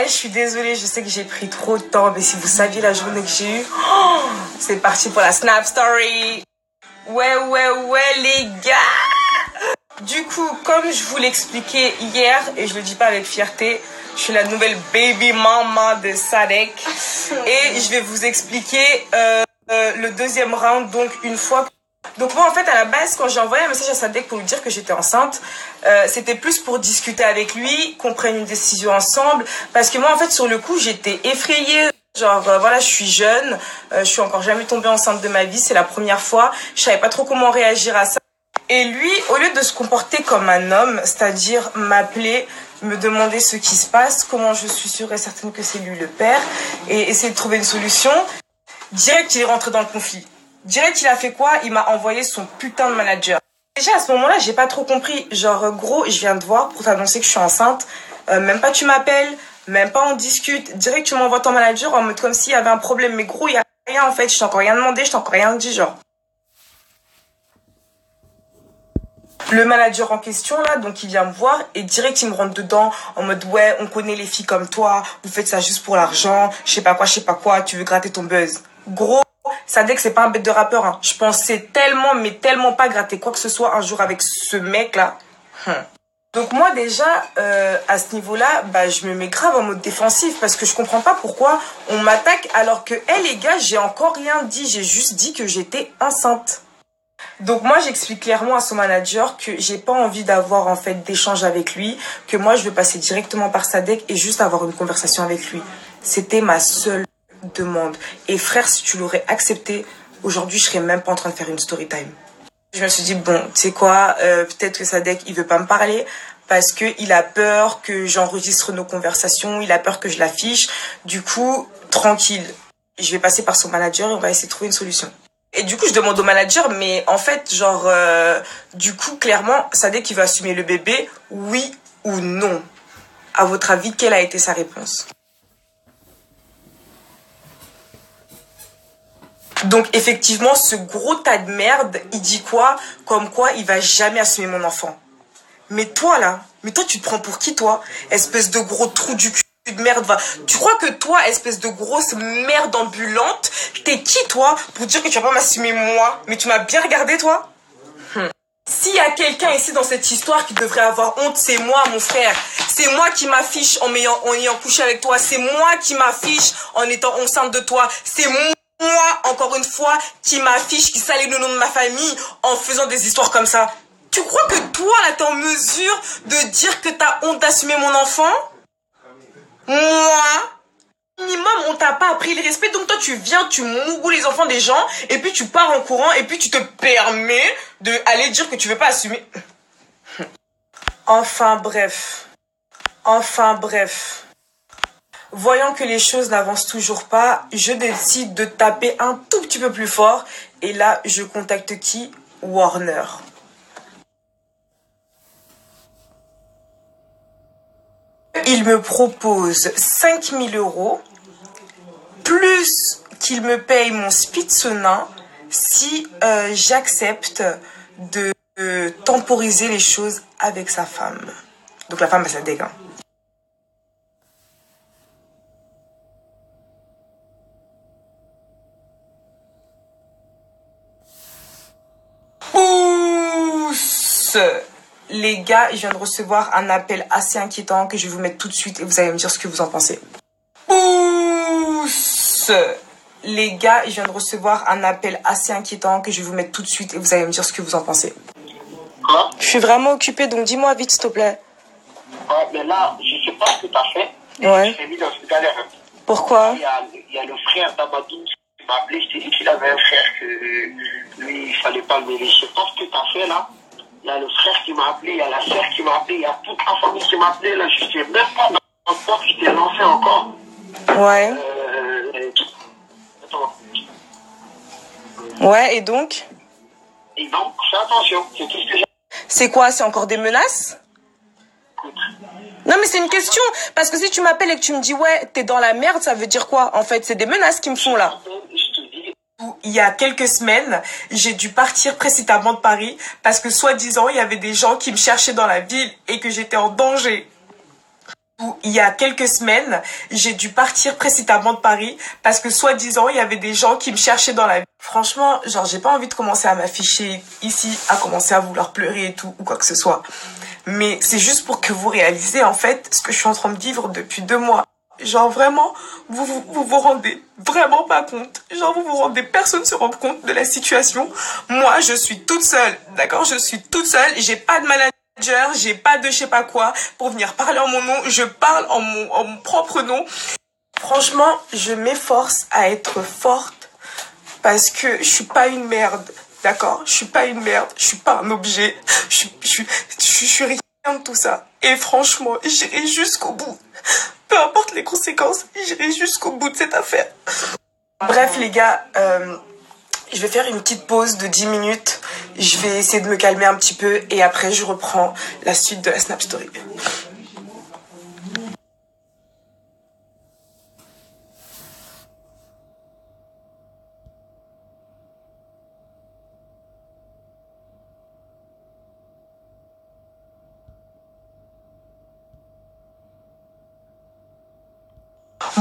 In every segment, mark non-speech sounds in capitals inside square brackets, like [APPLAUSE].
Eh, je suis désolée, je sais que j'ai pris trop de temps, mais si vous saviez la journée que j'ai eue, oh, [GASPS] c'est parti pour la Snap Story. Ouais, ouais, ouais, les gars. Du coup, comme je vous l'expliquais hier, et je le dis pas avec fierté, je suis la nouvelle baby mama de Sadek. Et je vais vous expliquer euh, euh, le deuxième round, donc une fois donc moi en fait à la base quand j'ai envoyé un message à Sadek pour lui dire que j'étais enceinte, euh, c'était plus pour discuter avec lui, qu'on prenne une décision ensemble, parce que moi en fait sur le coup j'étais effrayée. Genre euh, voilà je suis jeune, euh, je suis encore jamais tombée enceinte de ma vie, c'est la première fois, je savais pas trop comment réagir à ça. Et lui, au lieu de se comporter comme un homme, c'est-à-dire m'appeler, me demander ce qui se passe, comment je suis sûre et certaine que c'est lui le père, et essayer de trouver une solution, direct il est rentré dans le conflit. Direct, il a fait quoi? Il m'a envoyé son putain de manager. Déjà, à ce moment-là, j'ai pas trop compris. Genre, gros, je viens de voir pour t'annoncer que je suis enceinte. Euh, même pas tu m'appelles, même pas on discute. Direct, tu m'envoies ton manager en mode comme s'il y avait un problème. Mais gros, il y a rien en fait. Je t'ai encore rien demandé, je t'ai encore rien dit, genre. Le manager en question, là, donc il vient me voir et direct il me rentre dedans en mode ouais, on connaît les filles comme toi, vous faites ça juste pour l'argent, je sais pas quoi, je sais pas quoi, tu veux gratter ton buzz? Gros, que c'est pas un bête de rappeur. Hein. Je pensais tellement, mais tellement pas gratter quoi que ce soit un jour avec ce mec-là. Hum. Donc moi déjà, euh, à ce niveau-là, bah, je me mets grave en mode défensif parce que je comprends pas pourquoi on m'attaque alors que, hé les gars, j'ai encore rien dit. J'ai juste dit que j'étais enceinte. Donc moi j'explique clairement à son manager que j'ai pas envie d'avoir en fait d'échange avec lui, que moi je veux passer directement par Sadek et juste avoir une conversation avec lui. C'était ma seule demande. Et frère, si tu l'aurais accepté, aujourd'hui, je serais même pas en train de faire une story time. Je me suis dit, bon, tu sais quoi, euh, peut-être que Sadek, il veut pas me parler parce que il a peur que j'enregistre nos conversations, il a peur que je l'affiche. Du coup, tranquille. Je vais passer par son manager et on va essayer de trouver une solution. Et du coup, je demande au manager, mais en fait, genre, euh, du coup, clairement, Sadek, il va assumer le bébé, oui ou non? À votre avis, quelle a été sa réponse? Donc effectivement, ce gros tas de merde, il dit quoi? Comme quoi il va jamais assumer mon enfant. Mais toi là, mais toi tu te prends pour qui toi? Espèce de gros trou du cul de merde va. Tu crois que toi, espèce de grosse merde ambulante, t'es qui toi pour dire que tu vas pas m'assumer moi? Mais tu m'as bien regardé toi? S'il y a quelqu'un ici dans cette histoire qui devrait avoir honte, c'est moi, mon frère. C'est moi qui m'affiche en, en ayant couché avec toi. C'est moi qui m'affiche en étant enceinte de toi. C'est moi moi, encore une fois, qui m'affiche, qui salit le nom de ma famille en faisant des histoires comme ça. Tu crois que toi, là, t'es en mesure de dire que t'as honte d'assumer mon enfant? Moi? Minimum, on t'a pas appris le respect, donc toi tu viens, tu mougous les enfants des gens, et puis tu pars en courant, et puis tu te permets de aller dire que tu veux pas assumer. Enfin bref. Enfin bref. Voyant que les choses n'avancent toujours pas, je décide de taper un tout petit peu plus fort. Et là, je contacte qui? Warner. Il me propose 5000 euros, plus qu'il me paye mon Spitzenin si euh, j'accepte de temporiser les choses avec sa femme. Donc la femme, elle, ça dégaine. Les gars, je viens de recevoir un appel assez inquiétant que je vais vous mettre tout de suite et vous allez me dire ce que vous en pensez. Pousse Les gars, je viens de recevoir un appel assez inquiétant que je vais vous mettre tout de suite et vous allez me dire ce que vous en pensez. Quoi? Je suis vraiment occupée, donc dis-moi vite, s'il te plaît. Ouais, mais là, je sais pas ce que t'as fait. Ouais. Je mis dans une galère. Pourquoi? Il y a, il y a le frère d'Amadou qui m'a appelé. Je t'ai dit qu'il avait un frère que lui, il fallait pas le mêler. Je sais pas ce que t'as fait là. Il y a le frère qui m'a appelé, il y a la sœur qui m'a appelé, il y a toute la famille qui m'a appelé. Là, je sais même pas dans quoi tu t'es lancé encore. Ouais. Euh, attends. Ouais, et donc? Et donc, fais attention. C'est tout ce que j'ai. C'est quoi C'est encore des menaces? Écoute. Non, mais c'est une question. Parce que si tu m'appelles et que tu me dis, ouais, t'es dans la merde, ça veut dire quoi En fait, c'est des menaces qui me font là. Il y a quelques semaines, j'ai dû partir précipitamment de Paris parce que soi-disant, il y avait des gens qui me cherchaient dans la ville et que j'étais en danger. il y a quelques semaines, j'ai dû partir précipitamment de Paris parce que soi-disant, il y avait des gens qui me cherchaient dans la vie. Franchement, genre, j'ai pas envie de commencer à m'afficher ici, à commencer à vouloir pleurer et tout, ou quoi que ce soit. Mais c'est juste pour que vous réalisez, en fait, ce que je suis en train de vivre depuis deux mois. Genre, vraiment, vous vous, vous, rendez vraiment pas compte. Genre, vous vous rendez, personne se rend compte de la situation. Moi, je suis toute seule, d'accord? Je suis toute seule, j'ai pas de maladie j'ai pas de je sais pas quoi pour venir parler en mon nom, je parle en mon, en mon propre nom. Franchement, je m'efforce à être forte parce que je suis pas une merde, d'accord? Je suis pas une merde, je suis pas un objet, je, je, je, je suis rien de tout ça. Et franchement, j'irai jusqu'au bout. Peu importe les conséquences, j'irai jusqu'au bout de cette affaire. Bref les gars, euh, je vais faire une petite pause de 10 minutes. Je vais essayer de me calmer un petit peu et après je reprends la suite de la Snap Story.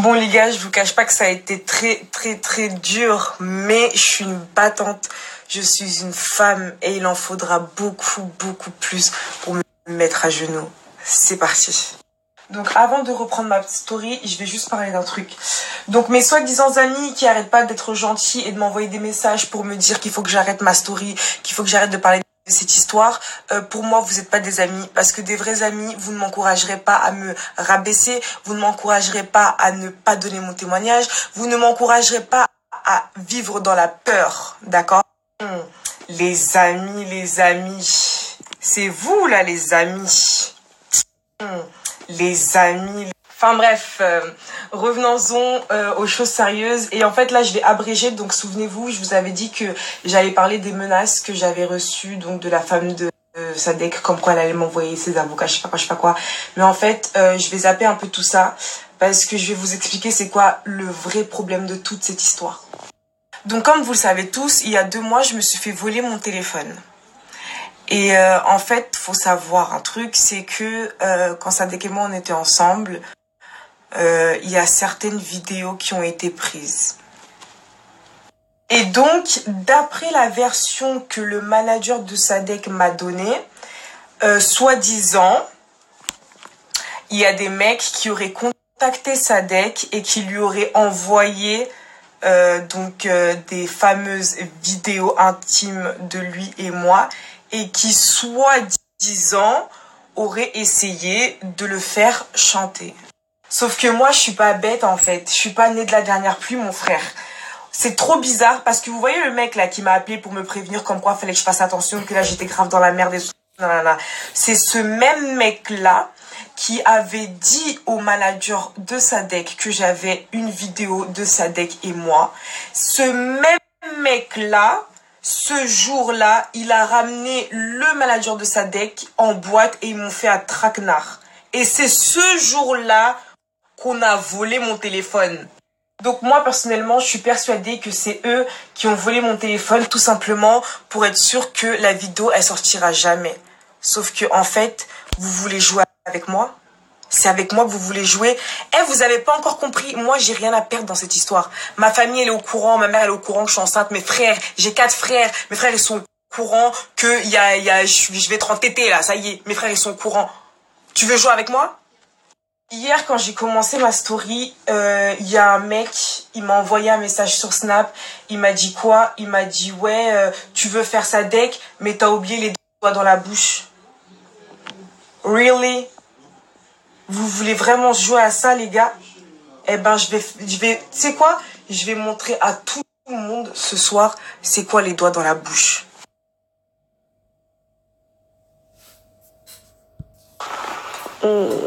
Bon les gars, je vous cache pas que ça a été très très très dur, mais je suis une battante. Je suis une femme et il en faudra beaucoup beaucoup plus pour me mettre à genoux. C'est parti. Donc avant de reprendre ma story, je vais juste parler d'un truc. Donc mes soi-disant amis qui arrêtent pas d'être gentils et de m'envoyer des messages pour me dire qu'il faut que j'arrête ma story, qu'il faut que j'arrête de parler cette histoire, euh, pour moi, vous n'êtes pas des amis. Parce que des vrais amis, vous ne m'encouragerez pas à me rabaisser, vous ne m'encouragerez pas à ne pas donner mon témoignage, vous ne m'encouragerez pas à vivre dans la peur, d'accord? Les amis, les amis, c'est vous là les amis. Les amis. Enfin bref, euh, revenons-en euh, aux choses sérieuses. Et en fait là, je vais abréger. Donc souvenez-vous, je vous avais dit que j'allais parler des menaces que j'avais reçues donc de la femme de euh, Sadek, comme quoi elle allait m'envoyer ses avocats, je sais pas quoi, je sais pas quoi. Mais en fait, euh, je vais zapper un peu tout ça parce que je vais vous expliquer c'est quoi le vrai problème de toute cette histoire. Donc comme vous le savez tous, il y a deux mois, je me suis fait voler mon téléphone. Et euh, en fait, faut savoir un truc, c'est que euh, quand Sadek et moi on était ensemble, il y a certaines vidéos qui ont été prises. Et donc, d'après la version que le manager de Sadek m'a donnée, euh, soi-disant, il y a des mecs qui auraient contacté Sadek et qui lui auraient envoyé euh, donc euh, des fameuses vidéos intimes de lui et moi et qui soi-disant auraient essayé de le faire chanter. Sauf que moi, je suis pas bête en fait. Je suis pas née de la dernière pluie, mon frère. C'est trop bizarre parce que vous voyez le mec là qui m'a appelé pour me prévenir comme quoi fallait que je fasse attention, que là j'étais grave dans la merde et. C'est ce même mec là qui avait dit au manager de Sadek que j'avais une vidéo de Sadek et moi. Ce même mec là, ce jour-là, il a ramené le manager de Sadek en boîte et ils m'ont fait un traquenard. Et c'est ce jour-là qu'on a volé mon téléphone. Donc moi personnellement, je suis persuadée que c'est eux qui ont volé mon téléphone tout simplement pour être sûr que la vidéo elle sortira jamais. Sauf que en fait, vous voulez jouer avec moi c'est avec moi que vous voulez jouer. Eh, vous avez pas encore compris. Moi, j'ai rien à perdre dans cette histoire. Ma famille, elle est au courant. Ma mère, elle est au courant que je suis enceinte. Mes frères, j'ai quatre frères. Mes frères, ils sont au courant que y y a, je vais être en tété, là. Ça y est. Mes frères, ils sont au courant. Tu veux jouer avec moi? Hier, quand j'ai commencé ma story, il euh, y a un mec, il m'a envoyé un message sur Snap. Il m'a dit quoi? Il m'a dit ouais, euh, tu veux faire sa deck, mais t'as oublié les doigts dans la bouche. Really? Vous voulez vraiment jouer à ça, les gars? Eh ben, je vais, je vais, tu sais quoi? Je vais montrer à tout le monde ce soir, c'est quoi les doigts dans la bouche. Mmh.